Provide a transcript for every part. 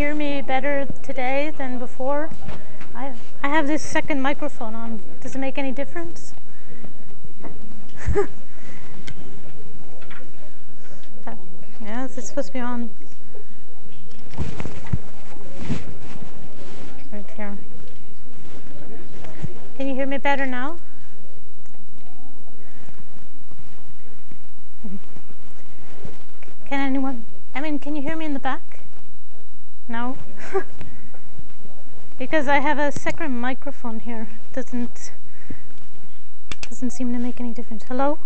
Hear me better today than before? I, I have this second microphone on. Does it make any difference? Uh, yeah, it's supposed to be on. Right here. Can you hear me better now? Can anyone? I mean, can you hear me in the back? No? because I have a second microphone here. Doesn't doesn't seem to make any difference. Hello?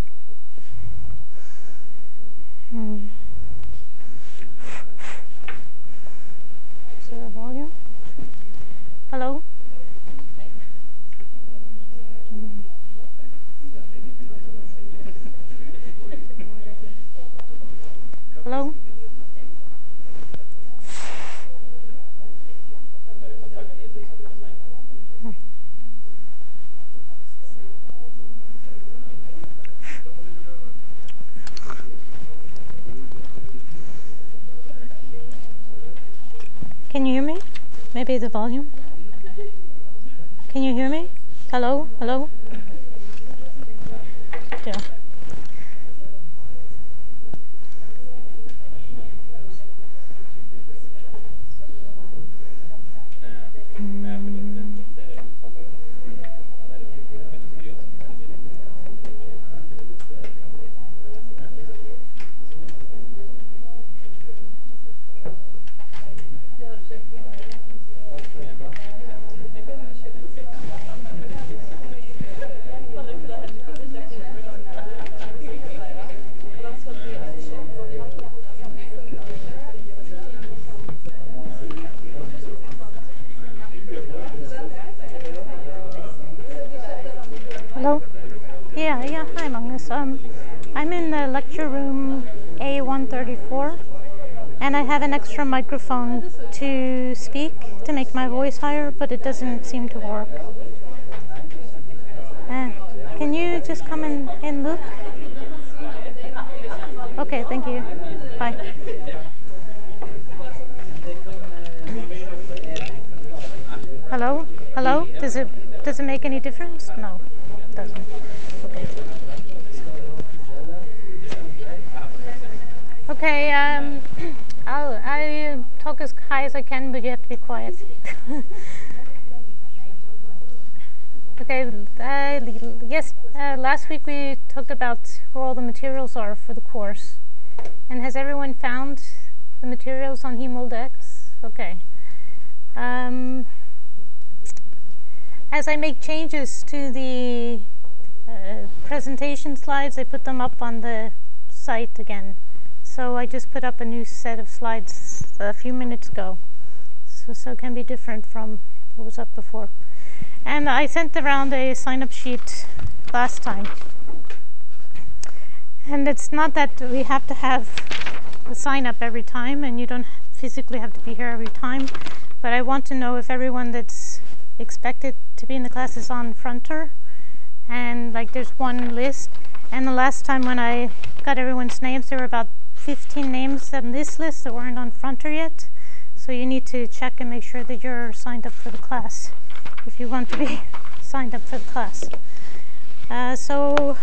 Hmm. Is there a volume? Hello? Hello? Can you hear me? Maybe the volume? Can you hear me? Hello? Hello? Yeah. Hello? Yeah, yeah, hi Magnus. Um, I'm in the lecture room A134 and I have an extra microphone to speak to make my voice higher, but it doesn't seem to work. Uh, can you just come in and look? Okay, thank you. Bye. Hello? Hello? Does it does it make any difference? No, it doesn't. Okay. Okay, um, I'll I talk as high as I can, but you have to be quiet. okay, uh, yes, uh, last week we talked about where all the materials are for the course. And has everyone found the materials on himoldeX? Okay. Um, as I make changes to the uh, presentation slides, I put them up on the site again. So I just put up a new set of slides a few minutes ago. So, so it can be different from what was up before. And I sent around a sign-up sheet last time. And it's not that we have to have a sign-up every time, and you don't physically have to be here every time, but I want to know if everyone that's expected to be in the class is on Fronter. And like there's one list. And the last time when I got everyone's names, there were about 15 names on this list that weren't on Fronter yet. So you need to check and make sure that you're signed up for the class if you want to be signed up for the class. Uh, so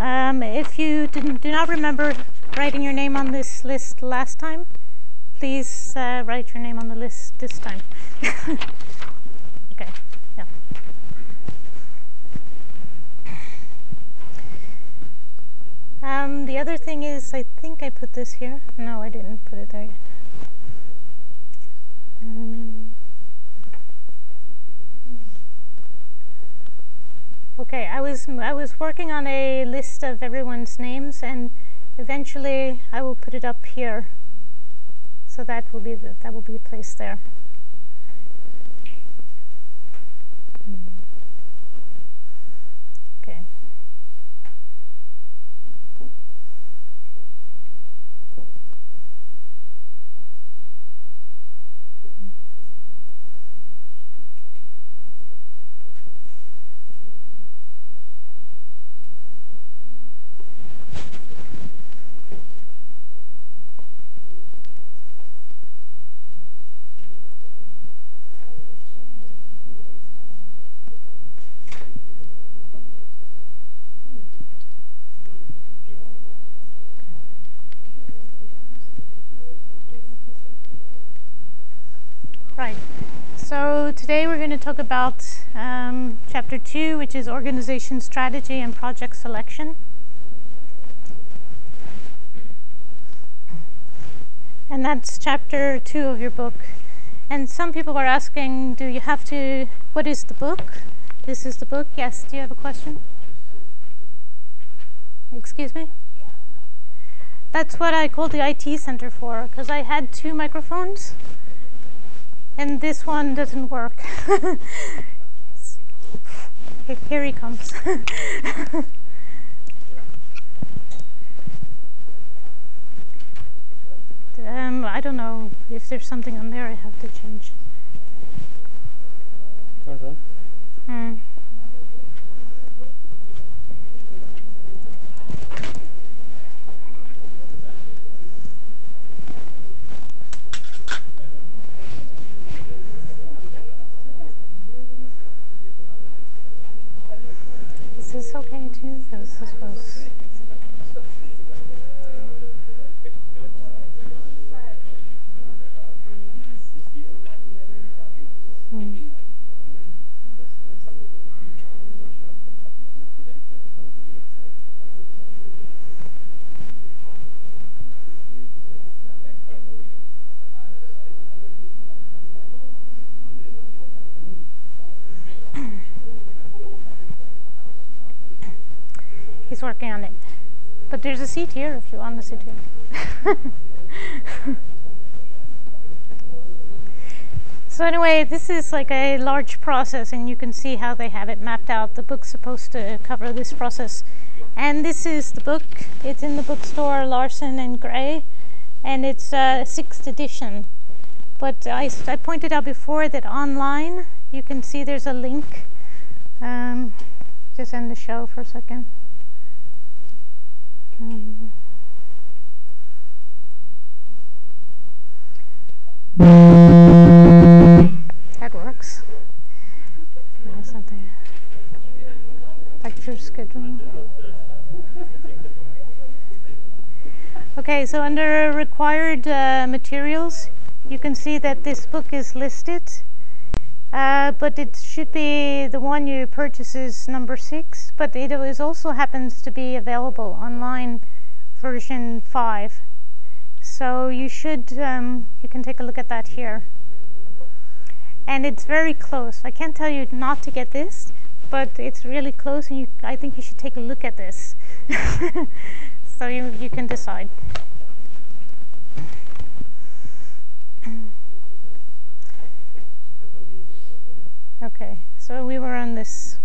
um, if you didn't, do not remember writing your name on this list last time, please uh, write your name on the list this time. okay, yeah. Um, the other thing is, I think I put this here. No, I didn't put it there yet. Um, okay, I was I was working on a list of everyone's names, and eventually I will put it up here. So that will be the, that will be placed there. Okay. So today we're going to talk about um, chapter two, which is organization strategy and project selection. And that's chapter two of your book. And some people are asking, do you have to, what is the book? This is the book. Yes, do you have a question? Excuse me? That's what I called the IT center for, because I had two microphones, and this one doesn't work. Here he comes. um, I don't know if there's something on there I have to change. Hmm. Is too? This was. Hmm. He's working on it. Seat here if you want to sit here. so anyway, this is like a large process and you can see how they have it mapped out. The book's supposed to cover this process. And this is the book. It's in the bookstore Larson and Gray and it's uh, sixth edition. But I, I pointed out before that online you can see there's a link. Um, just end the show for a second. That works. There's something. Lecture scheduling. Okay, so under required uh, materials, you can see that this book is listed, uh, but it should be the one you purchase is number six, but it is also happens to be available online version five. So you should, um, you can take a look at that here. And it's very close. I can't tell you not to get this, but it's really close, and you, I think you should take a look at this. so you, you can decide. Okay, so we were on this.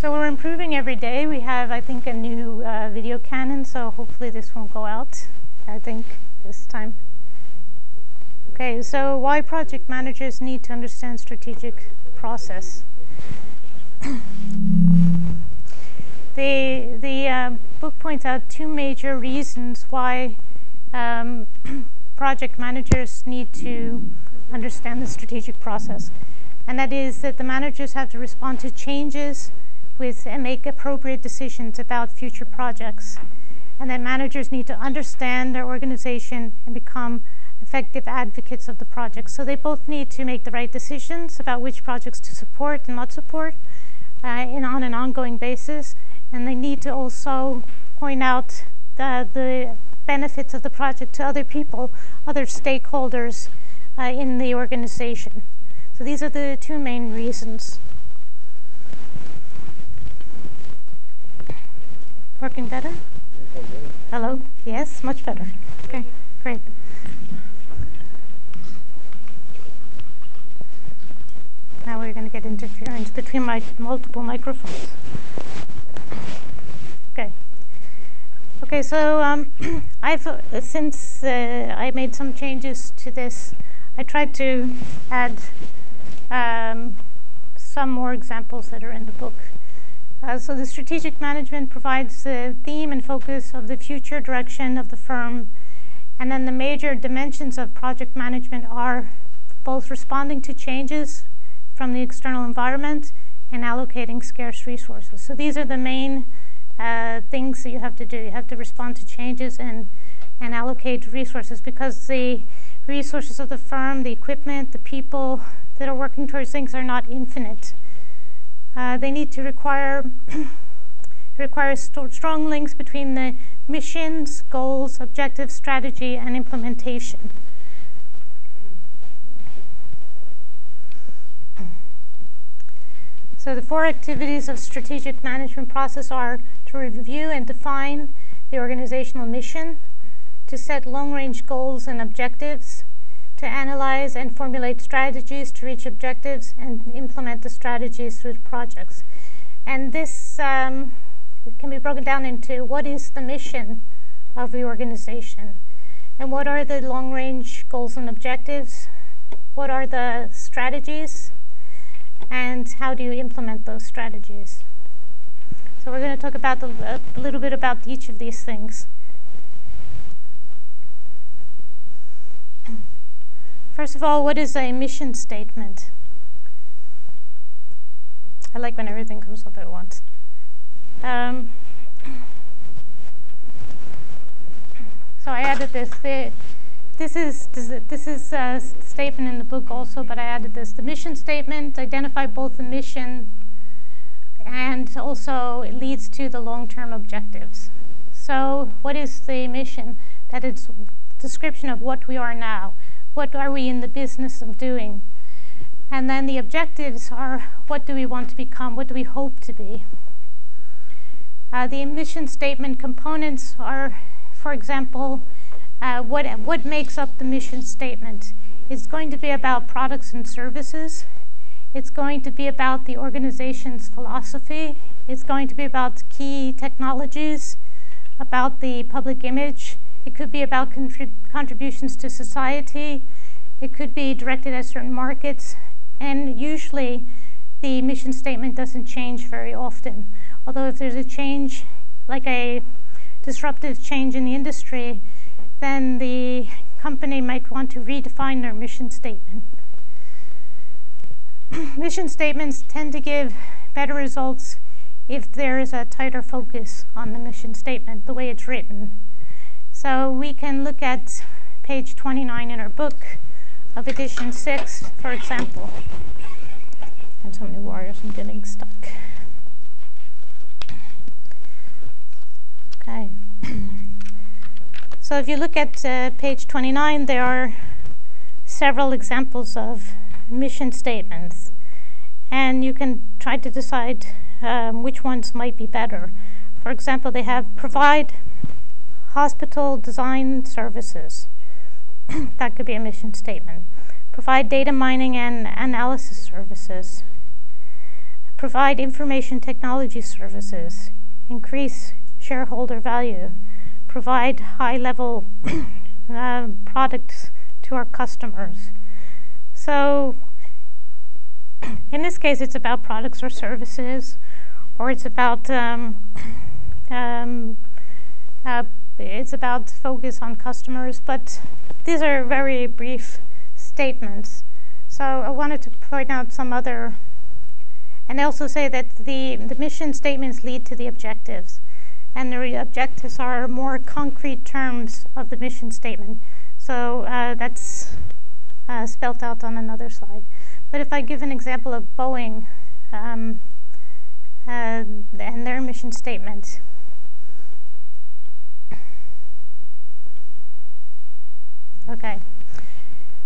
So we're improving every day. We have, I think, a new uh, video cannon, so hopefully this won't go out, I think, this time. Okay, so why project managers need to understand strategic process. the the uh, book points out two major reasons why um, project managers need to understand the strategic process. And that is that the managers have to respond to changes with and make appropriate decisions about future projects. And that managers need to understand their organization and become effective advocates of the project. So they both need to make the right decisions about which projects to support and not support uh, in, on an ongoing basis. And they need to also point out the, the benefits of the project to other people, other stakeholders uh, in the organization. So these are the two main reasons. Working better? Hello? Yes, much better. Okay, great. Now we're going to get interference between my multiple microphones. Okay. So um, I've uh, since uh, I made some changes to this, I tried to add um, some more examples that are in the book. Uh, so the strategic management provides the theme and focus of the future direction of the firm, and then the major dimensions of project management are both responding to changes from the external environment and allocating scarce resources. So these are the main uh, things that you have to do. You have to respond to changes and and allocate resources because the resources of the firm, the equipment, the people that are working towards things are not infinite. Uh, they need to require require st- strong links between the missions, goals, objectives, strategy, and implementation. So the four activities of strategic management process are to review and define the organizational mission, to set long-range goals and objectives, to analyze and formulate strategies to reach objectives, and implement the strategies through projects. And this um, can be broken down into what is the mission of the organization, and what are the long-range goals and objectives, what are the strategies, and how do you implement those strategies. So we're going to talk about the, a little bit about each of these things. First of all, what is a mission statement? I like when everything comes up at once. Um, so I added this. The, this is this is a statement in the book also, but I added this. The mission statement identify both the mission and also it leads to the long-term objectives. So, what is the mission? That it's description of what we are now. What are we in the business of doing? And then the objectives are what do we want to become? What do we hope to be? Uh, the mission statement components are, for example, uh, what, what makes up the mission statement. It's going to be about products and services. It's going to be about the organization's philosophy. It's going to be about key technologies, about the public image. It could be about contrib- contributions to society. It could be directed at certain markets. And usually, the mission statement doesn't change very often. Although, if there's a change, like a disruptive change in the industry, then the company might want to redefine their mission statement. mission statements tend to give better results if there is a tighter focus on the mission statement, the way it's written. So we can look at page 29 in our book of edition 6, for example. And so many wires, I'm getting stuck. Okay. So if you look at uh, page 29, there are several examples of mission statements, and you can try to decide um, which ones might be better. For example, they have provide hospital design services. that could be a mission statement. Provide data mining and analysis services. Provide information technology services. Increase shareholder value provide high level uh, products to our customers. So, in this case, it's about products or services, or it's about um, um, uh, it's about focus on customers. But these are very brief statements. So I wanted to point out some other, and also say that the the mission statements lead to the objectives and the objectives are more concrete terms of the mission statement. So uh, that's uh, spelled out on another slide. But if I give an example of Boeing um, uh, and their mission statement, okay.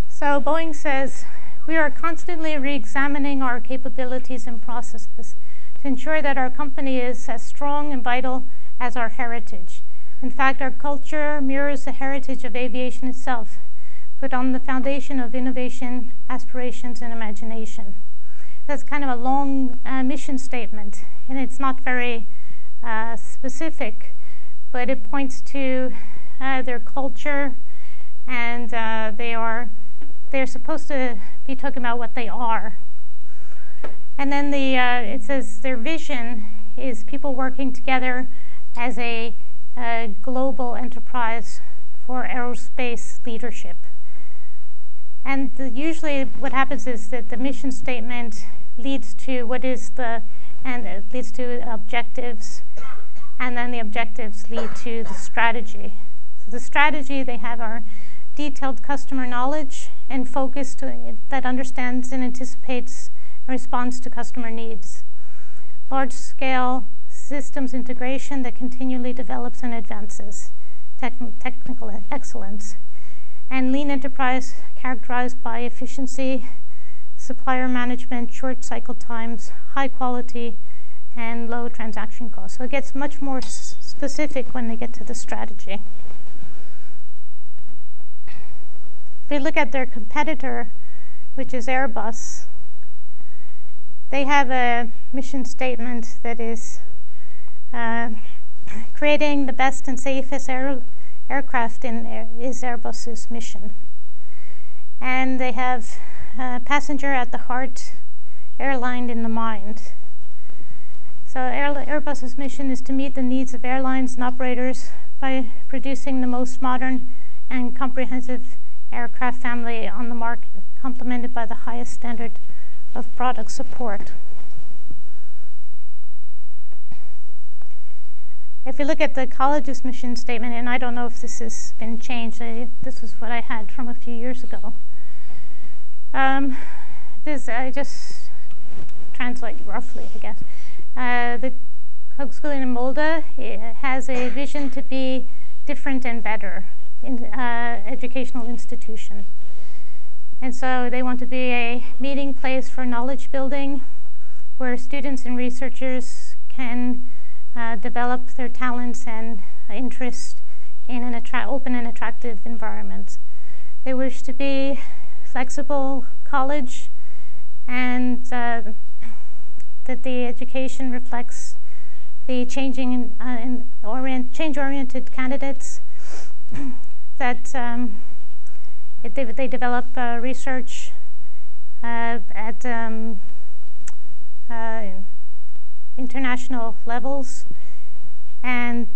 So Boeing says, we are constantly re-examining our capabilities and processes to ensure that our company is as strong and vital as our heritage. In fact, our culture mirrors the heritage of aviation itself, but on the foundation of innovation, aspirations, and imagination. That's kind of a long uh, mission statement, and it's not very uh, specific, but it points to uh, their culture, and uh, they are they're supposed to be talking about what they are. And then the uh, it says their vision is people working together as a, a global enterprise for aerospace leadership. And the, usually, what happens is that the mission statement leads to what is the, and it leads to objectives, and then the objectives lead to the strategy. So the strategy they have are detailed customer knowledge and focus to, that understands and anticipates and responds to customer needs. Large scale systems integration that continually develops and advances. technical excellence. And lean enterprise characterized by efficiency, supplier management, short cycle times, high quality, and low transaction costs. So it gets much more specific when they get to the strategy. If we look at their competitor, which is Airbus, they have a mission statement that is uh, creating the best and safest air, aircraft in air, is Airbus's mission. And they have passenger at the heart, airline in the mind. So Airbus's mission is to meet the needs of airlines and operators by producing the most modern and comprehensive aircraft family on the market, complemented by the highest standard of product support. If you look at the college's mission statement, and I don't know if this has been changed, I, this is what I had from a few years ago. Um, this I just translate roughly, I guess. Uh, the Høgskolen in Molde has a vision to be different and better in uh, educational institution. And so they want to be a meeting place for knowledge building where students and researchers can uh, develop their talents and interest in an open and attractive environment. They wish to be flexible college and uh, that the education reflects the changing uh, orient, change-oriented candidates that um, it, they, they, develop uh, research uh, at um, uh, international levels and,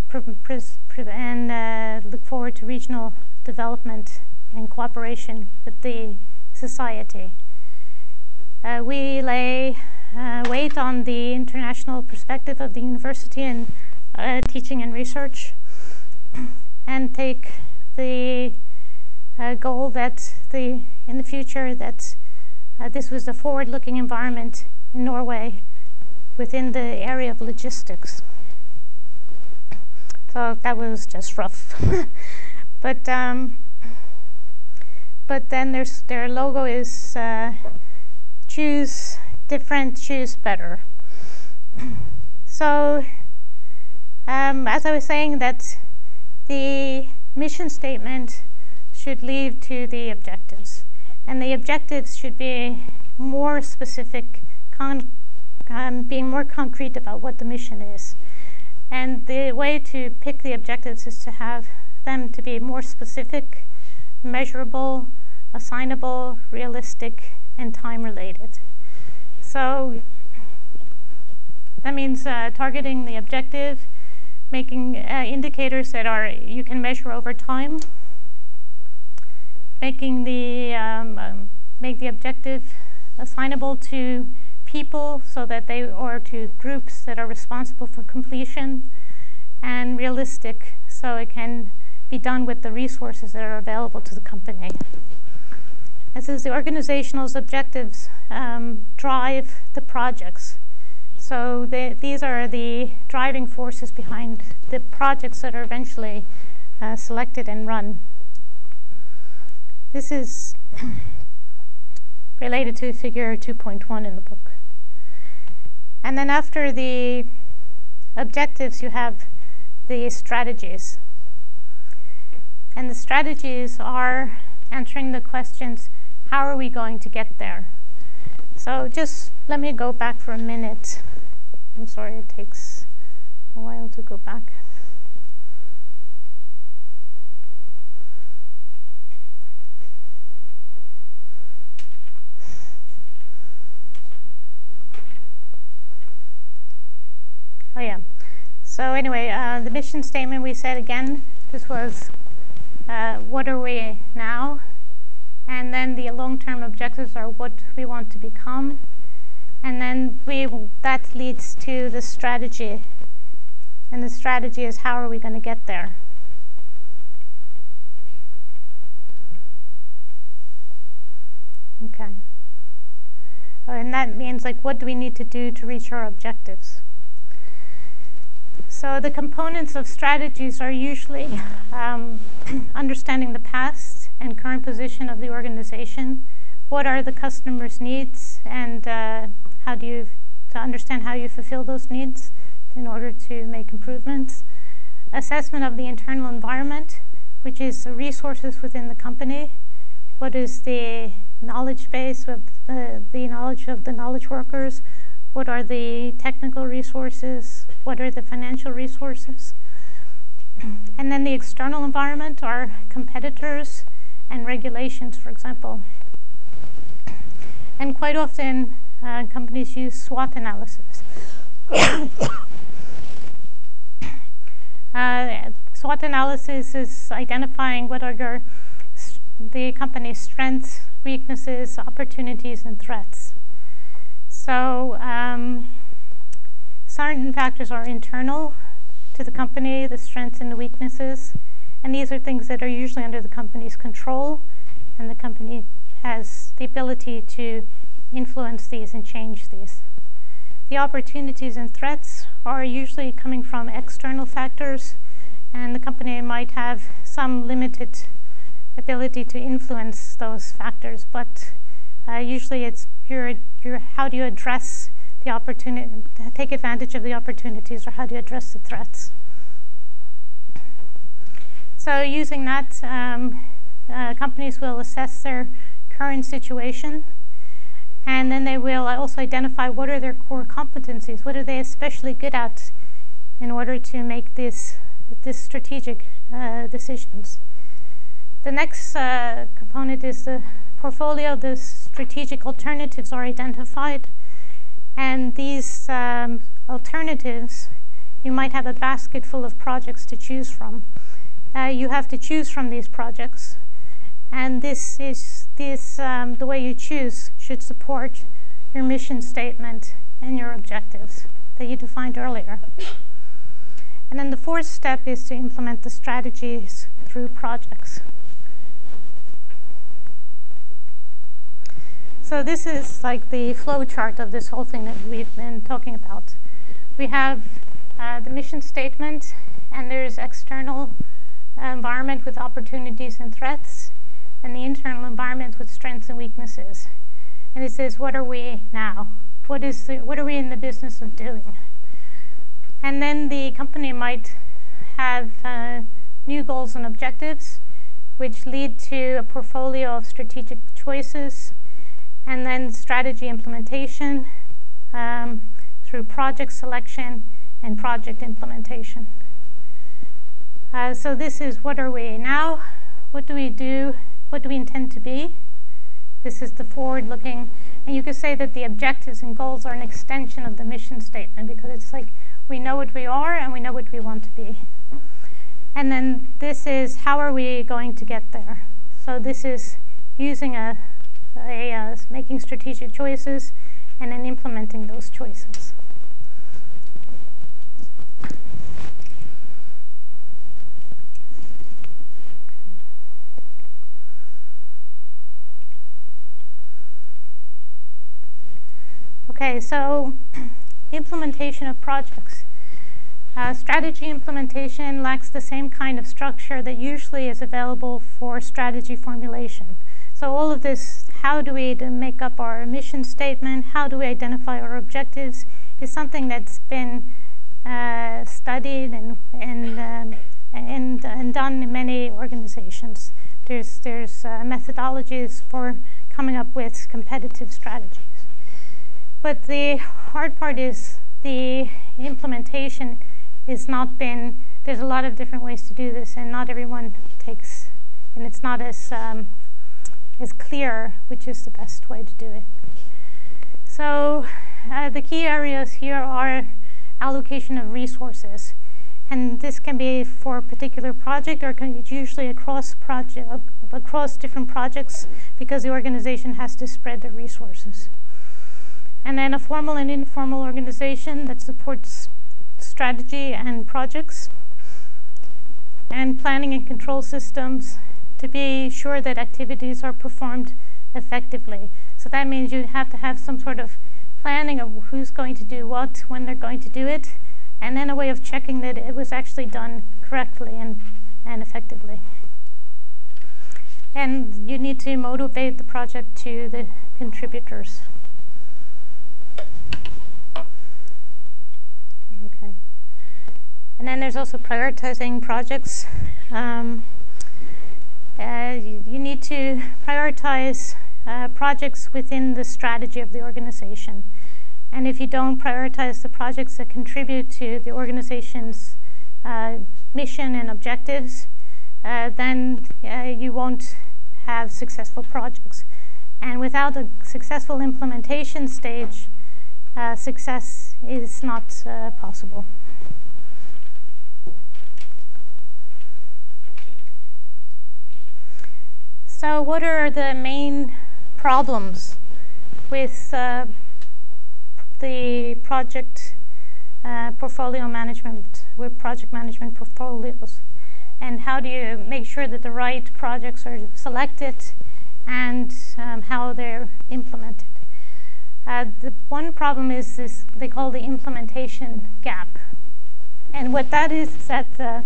and uh, look forward to regional development and cooperation with the society. Uh, we lay uh, weight on the international perspective of the university in uh, teaching and research and take the uh, goal that the in the future that uh, this was a forward-looking environment in Norway within the area of logistics. So that was just rough. but um, but then there's their logo is uh, choose different, choose better. So, um, as I was saying, that the mission statement should lead to the objectives, and the objectives should be more specific, um, being more concrete about what the mission is. And the way to pick the objectives is to have them to be more specific, measurable, assignable, realistic, and time related. So that means uh, targeting the objective, making uh, indicators that are you can measure over time, making the um, um, make the objective assignable to people so that they or to groups that are responsible for completion, and realistic so it can be done with the resources that are available to the company. This is the organizational objectives um, drive the projects. So they, these are the driving forces behind the projects that are eventually uh, selected and run. This is related to figure 2.1 in the book. And then after the objectives, you have the strategies. And the strategies are answering the questions how are we going to get there? So just let me go back for a minute. I'm sorry it takes a while to go back. Oh yeah. So anyway, uh, the mission statement we said again, this was uh, what are we now? And then the long-term objectives are what we want to become. And then we, that leads to the strategy. And the strategy is how are we going to get there? Okay. Oh, and that means like what do we need to do to reach our objectives? So the components of strategies are usually um, understanding the past and current position of the organization. What are the customer's needs, and uh, how do you to understand how you fulfill those needs in order to make improvements? Assessment of the internal environment, which is resources within the company. What is the knowledge base of the, the knowledge of the knowledge workers? What are the technical resources? What are the financial resources? And then the external environment are competitors and regulations, for example. And quite often, uh, companies use SWOT analysis. uh, SWOT analysis is identifying what are your the company's strengths, weaknesses, opportunities, and threats. So um, certain factors are internal to the company, the strengths and the weaknesses, and these are things that are usually under the company's control, and the company has the ability to influence these and change these. The opportunities and threats are usually coming from external factors, and the company might have some limited ability to influence those factors, but uh, usually it's your, your, how do you address the opportunity, take advantage of the opportunities, or how to address the threats. So using that, um, uh, companies will assess their current situation, and then they will also identify what are their core competencies, what are they especially good at in order to make this, this strategic uh, decisions. The next uh, component is the portfolio. The strategic alternatives are identified. And these um, alternatives, you might have a basket full of projects to choose from. Uh, you have to choose from these projects. And this is this um, the way you choose should support your mission statement and your objectives that you defined earlier. And then the fourth step is to implement the strategies through projects. So this is like the flow chart of this whole thing that we've been talking about. We have uh, the mission statement, and there's external environment with opportunities and threats, and the internal environment with strengths and weaknesses. And it says, what are we now? What is the, what are we in the business of doing? And then the company might have uh, new goals and objectives, which lead to a portfolio of strategic choices and then strategy implementation um, through project selection and project implementation. Uh, so this is what are we now? What do we do? What do we intend to be? This is the forward-looking, and you could say that the objectives and goals are an extension of the mission statement because it's like we know what we are and we know what we want to be. And then this is how are we going to get there? So this is using a a, uh, making strategic choices and then implementing those choices. Okay, so implementation of projects. Uh, strategy implementation lacks the same kind of structure that usually is available for strategy formulation. So all of this, how do we make up our mission statement, how do we identify our objectives, is something that's been uh, studied and and, um, and and done in many organizations. There's there's uh, methodologies for coming up with competitive strategies, but the hard part is the implementation is not been. There's a lot of different ways to do this, and not everyone takes, and it's not as um, is clear which is the best way to do it. So uh, the key areas here are allocation of resources. And this can be for a particular project or can, it's usually across project, across different projects because the organization has to spread the resources. And then a formal and informal organization that supports strategy and projects and planning and control systems to be sure that activities are performed effectively. So that means you have to have some sort of planning of who's going to do what, when they're going to do it, and then a way of checking that it was actually done correctly and, and effectively. And you need to motivate the project to the contributors. Okay. And then there's also prioritizing projects. Um, you, you, need to prioritize uh, projects within the strategy of the organization. And if you don't prioritize the projects that contribute to the organization's uh, mission and objectives, uh, then uh, you won't have successful projects. And without a successful implementation stage, uh, success is not uh, possible. So, what are the main problems with uh, the project uh, portfolio management, with project management portfolios? And how do you make sure that the right projects are selected and um, how they're implemented? Uh, the one problem is this they call the implementation gap. And what that is is that uh,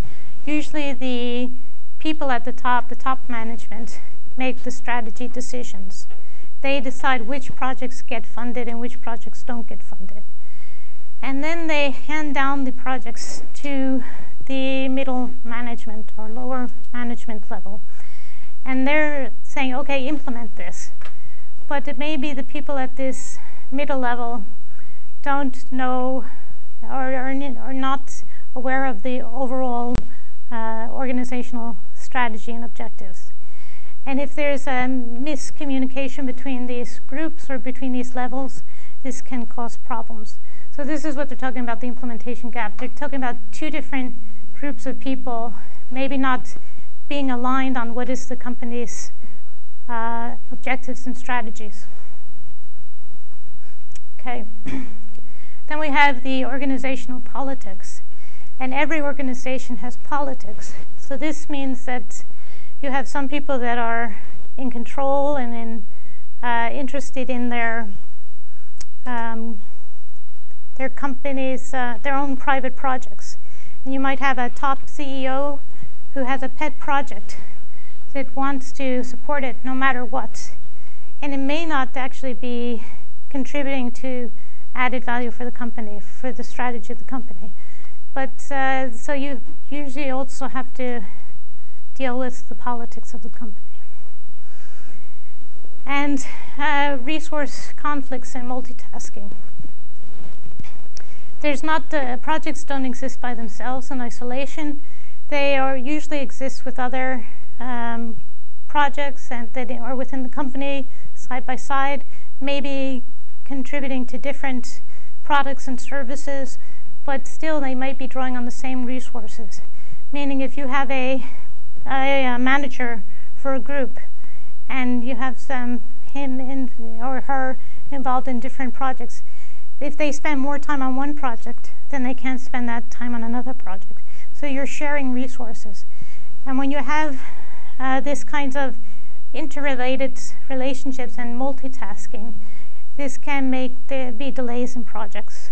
usually the people at the top, the top management, make the strategy decisions. They decide which projects get funded and which projects don't get funded. And then they hand down the projects to the middle management or lower management level. And they're saying, okay, implement this. But it may be the people at this middle level don't know or are not aware of the overall uh, organizational strategy and objectives. And if there's a miscommunication between these groups or between these levels, this can cause problems. So this is what they're talking about, the implementation gap. They're talking about two different groups of people, maybe not being aligned on what is the company's uh, objectives and strategies. Okay. then we have the organizational politics. And every organization has politics. So this means that you have some people that are in control and in, uh, interested in their um, their companies, uh, their own private projects. And you might have a top CEO who has a pet project that wants to support it no matter what. And it may not actually be contributing to added value for the company, for the strategy of the company. But uh, so you usually also have to deal with the politics of the company. And uh, resource conflicts and multitasking. There's not uh, projects don't exist by themselves in isolation. They are usually exist with other um, projects and that are within the company side by side, maybe contributing to different products and services, but still they might be drawing on the same resources. Meaning, if you have a a, a manager for a group and you have some him in, or her involved in different projects. If they spend more time on one project then they can't spend that time on another project. So you're sharing resources. And when you have uh, this kinds of interrelated relationships and multitasking this can make there be delays in projects.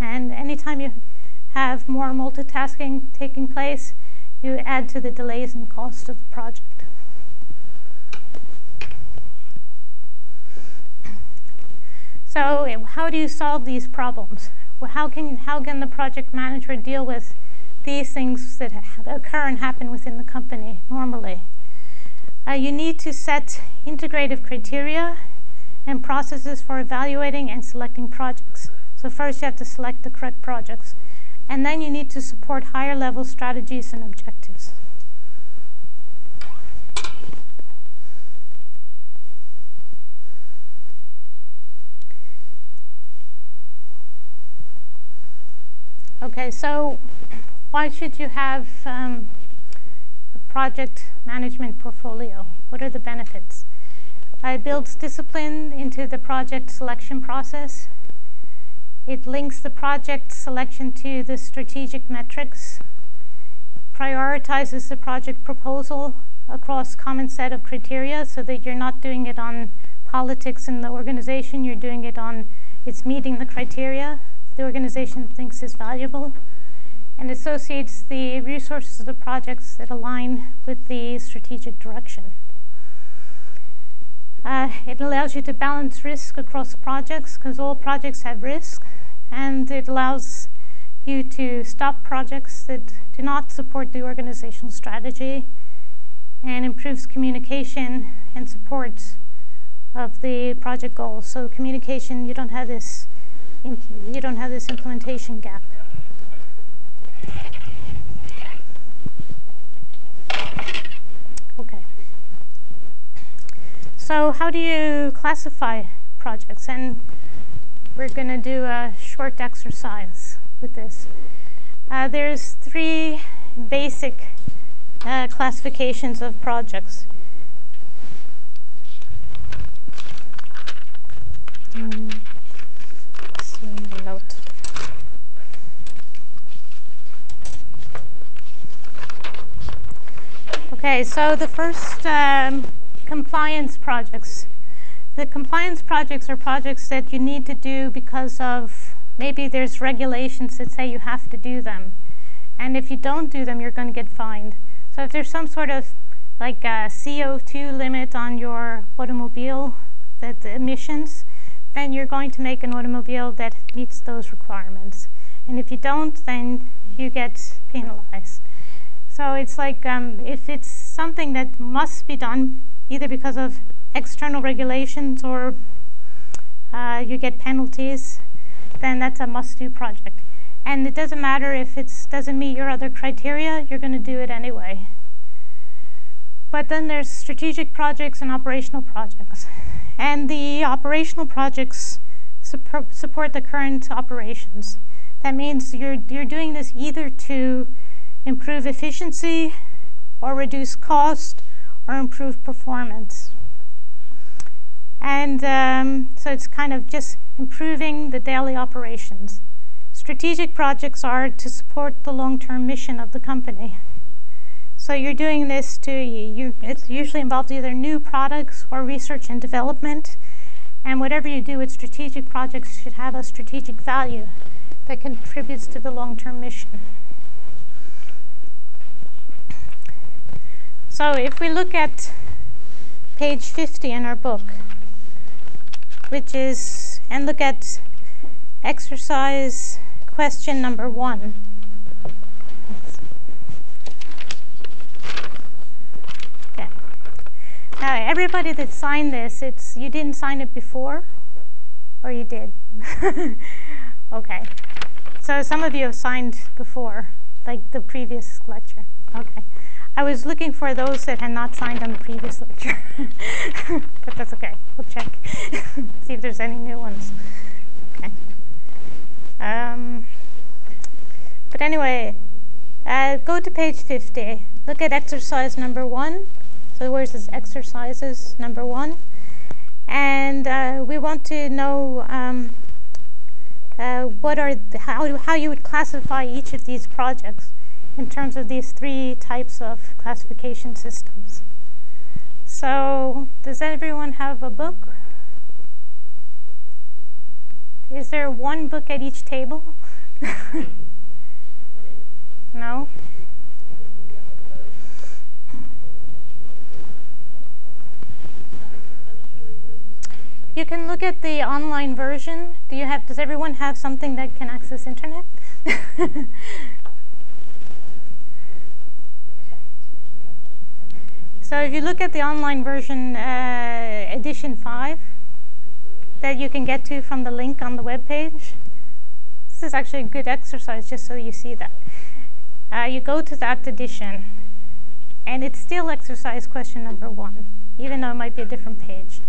And anytime you have more multitasking taking place you add to the delays and cost of the project. So how do you solve these problems? Well, how can, how can the project manager deal with these things that occur and happen within the company normally? Uh, you need to set integrative criteria and processes for evaluating and selecting projects. So first you have to select the correct projects and then you need to support higher level strategies and objectives. Okay, so why should you have um, a project management portfolio? What are the benefits? It builds discipline into the project selection process. It links the project selection to the strategic metrics, prioritizes the project proposal across common set of criteria so that you're not doing it on politics in the organization, you're doing it on it's meeting the criteria the organization thinks is valuable and associates the resources of the projects that align with the strategic direction. Uh, it allows you to balance risk across projects because all projects have risk, and it allows you to stop projects that do not support the organizational strategy and improves communication and support of the project goals. So communication, you don't have this, you don't have this implementation gap. Okay. So how do you classify projects? And we're going to do a short exercise with this. Uh, there's three basic uh, classifications of projects. Mm. Note. Okay, so the first um, compliance projects. The compliance projects are projects that you need to do because of maybe there's regulations that say you have to do them. And if you don't do them, you're going to get fined. So if there's some sort of like a CO2 limit on your automobile that the emissions, then you're going to make an automobile that meets those requirements. And if you don't, then you get penalized. So it's like um, if it's something that must be done, either because of external regulations or uh, you get penalties, then that's a must-do project. And it doesn't matter if it doesn't meet your other criteria, you're going to do it anyway. But then there's strategic projects and operational projects. And the operational projects support the current operations. That means you're, you're doing this either to improve efficiency or reduce cost or improve performance. And um, so it's kind of just improving the daily operations. Strategic projects are to support the long-term mission of the company. So you're doing this to, you, it's usually involves either new products or research and development. And whatever you do with strategic projects should have a strategic value that contributes to the long-term mission. So if we look at page 50 in our book, which is, and look at exercise question number one. Okay. Now, everybody that signed this, it's you didn't sign it before, or you did? okay. So some of you have signed before, like the previous lecture. Okay. I was looking for those that had not signed on the previous lecture. but that's okay. We'll check. See if there's any new ones. Okay. Um, but anyway, uh, go to page 50. Look at exercise number one. So where's this exercises number one? And uh, we want to know um, uh, what are the, how, how you would classify each of these projects in terms of these three types of classification systems. So, does everyone have a book? Is there one book at each table? no? You can look at the online version. Do you have does everyone have something that can access internet? So if you look at the online version, uh, edition 5, that you can get to from the link on the web page, this is actually a good exercise just so you see that. Uh, you go to that edition, and it's still exercise question number one, even though it might be a different page.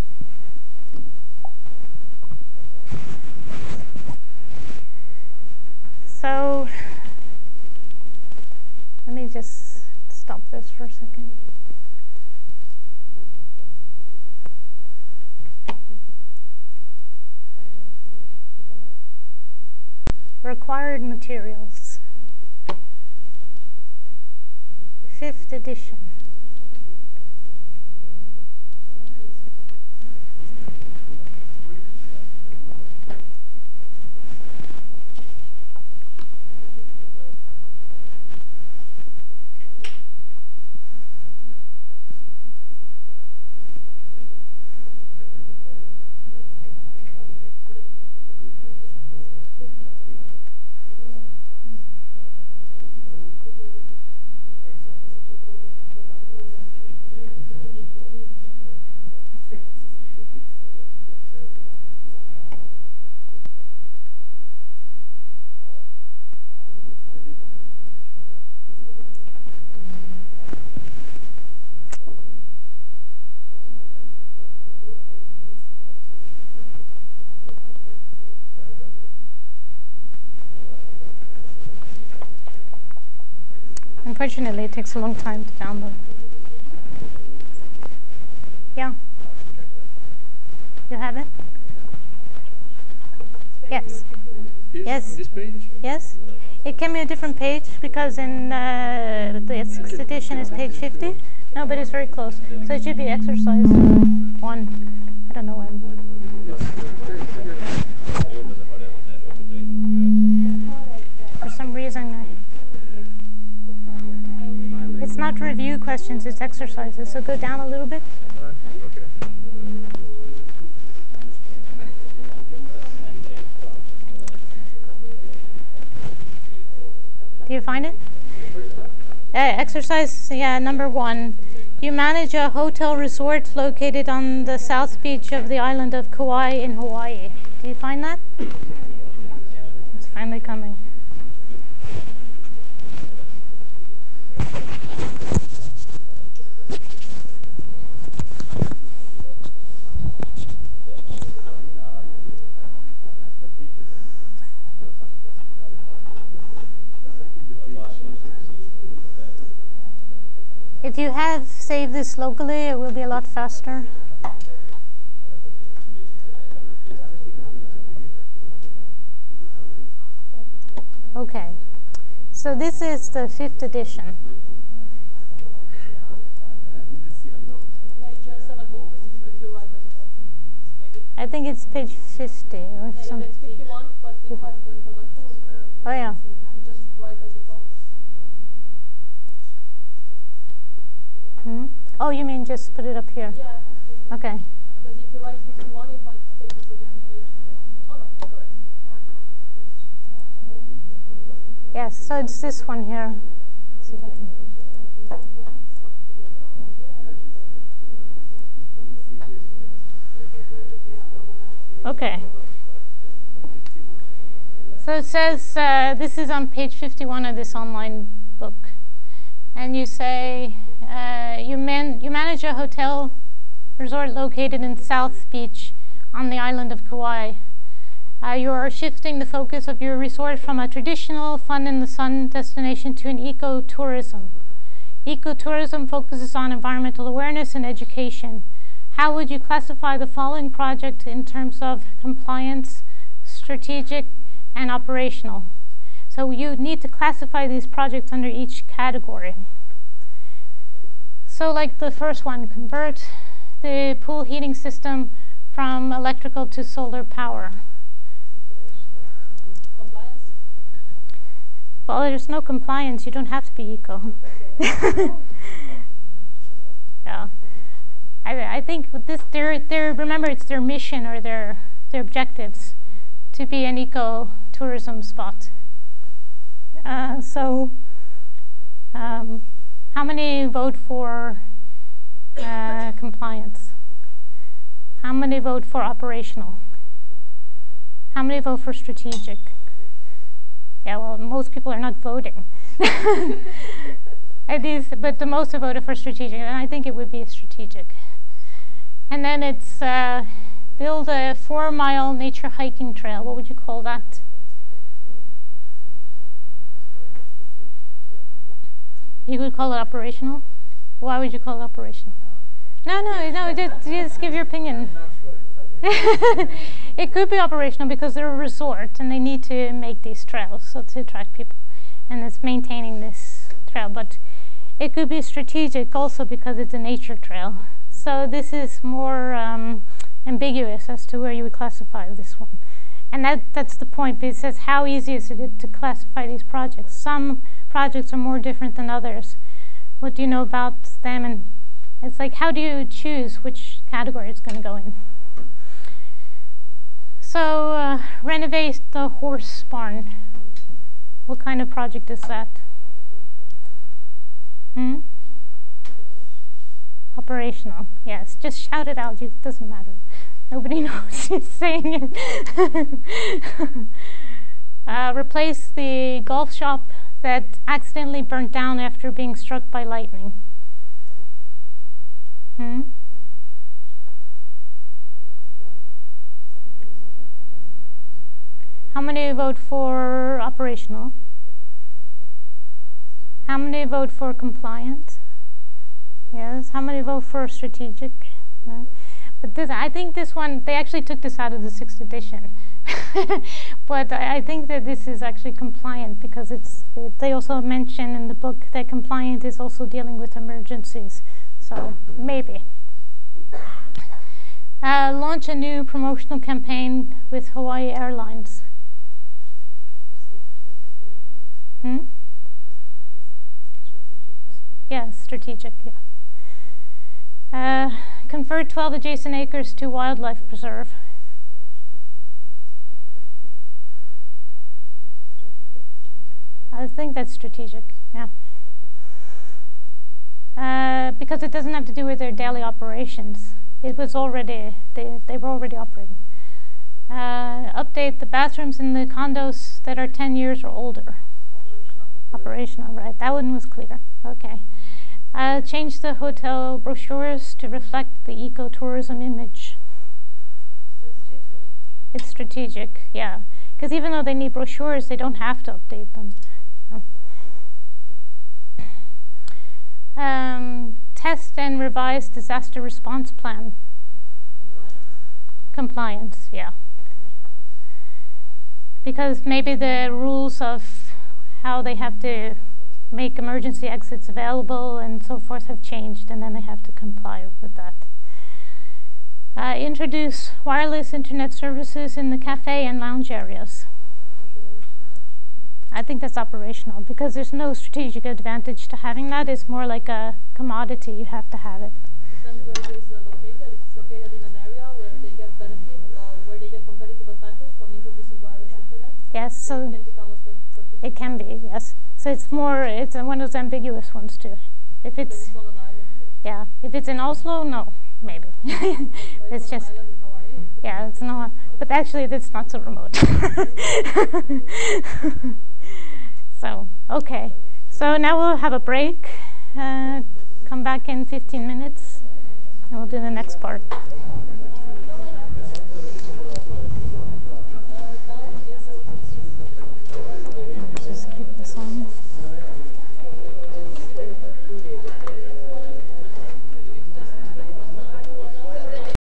So let me just stop this for a second. Required materials. Fifth edition. Unfortunately, it takes a long time to download. Yeah. You have it? Yes. Is Yes. This page? Yes? It can be a different page because in uh, the sixth edition is page 50. No, but it's very close. So it should be exercise one. I don't know when. For some reason, I, it's not review questions, it's exercises. So go down a little bit. Okay. Do you find it? Uh, exercise, yeah, number one. You manage a hotel resort located on the south beach of the island of Kauai in Hawaii. Do you find that? It's finally coming. If you have saved this locally, it will be a lot faster. Okay, so this is the fifth edition. Page 70, if you write at the top. Maybe. I think it's page 50 or Yeah, some. it's 51, but it has the introduction. Oh, yeah. You just write at the top. Hmm? Oh, you mean just put it up here? Yeah, Okay. because if you write 51, it might take you to a different page. Oh no, correct. Yes, so it's this one here. Let's see if I can. Okay. So it says uh, this is on page 51 of this online book. And you say uh, you, man- you manage a hotel resort located in South Beach on the island of Kauai. Uh, you are shifting the focus of your resort from a traditional fun in the sun destination to an ecotourism. Ecotourism focuses on environmental awareness and education. How would you classify the following project in terms of compliance, strategic, and operational? So you need to classify these projects under each category. So like the first one, convert the pool heating system from electrical to solar power. Well, there's no compliance. You don't have to be eco. yeah. I, I think with this, their, their, remember, it's their mission or their, their objectives to be an eco tourism spot. Uh, so, um, how many vote for uh, compliance? How many vote for operational? How many vote for strategic? Yeah, well, most people are not voting. It is, but the most have voted for strategic, and I think it would be strategic. And then it's uh, build a four-mile nature hiking trail. What would you call that? You would call it operational. Why would you call it operational? No, no, no. Just, just give your opinion. it could be operational because they're a resort and they need to make these trails so to attract people, and it's maintaining this trail. But it could be strategic also because it's a nature trail. So this is more um, ambiguous as to where you would classify this one. And that, that's the point. But it says how easy is it to classify these projects? Some projects are more different than others. What do you know about them? And it's like how do you choose which category it's going to go in? So uh, renovate the horse barn. What kind of project is that? Hmm? Operational. Yes, just shout it out. It doesn't matter. Nobody knows who's saying it. uh, replace the golf shop that accidentally burnt down after being struck by lightning. Hmm? How many vote for operational? How many vote for compliant? Yes. How many vote for strategic? No. But this, I think this one, they actually took this out of the sixth edition. but I, I think that this is actually compliant because it's. It, they also mention in the book that compliant is also dealing with emergencies. So maybe. Uh, launch a new promotional campaign with Hawaii Airlines. Hmm? Yeah, strategic, yeah. Uh, convert 12 adjacent acres to wildlife preserve. I think that's strategic, yeah. Uh, because it doesn't have to do with their daily operations. It was already, they, they were already operating. Uh, update the bathrooms in the condos that are 10 years or older. Operational. Operational, right. That one was clear. Okay. Uh, change the hotel brochures to reflect the ecotourism image. Strategic. It's strategic, yeah. Because even though they need brochures, they don't have to update them. No. Um, test and revise disaster response plan. Compliance, yeah. Because maybe the rules of how they have to make emergency exits available and so forth have changed, and then they have to comply with that. Uh, introduce wireless internet services in the cafe and lounge areas. I think that's operational because there's no strategic advantage to having that. It's more like a commodity. You have to have it. Depends where it is uh, located. If it's located in an area where they get benefit, uh, where they get competitive advantage from introducing wireless internet, Yes, so it can become a strat- strategic. it can be. Yes, so it's more. It's one of those ambiguous ones too. If it's it's on an island. yeah, if it's in Oslo, no, maybe. It's just an island in Hawaii. yeah, it's not. But actually, it's not so remote. so okay, so now we'll have a break. Uh, come back in 15 minutes, and we'll do the next part.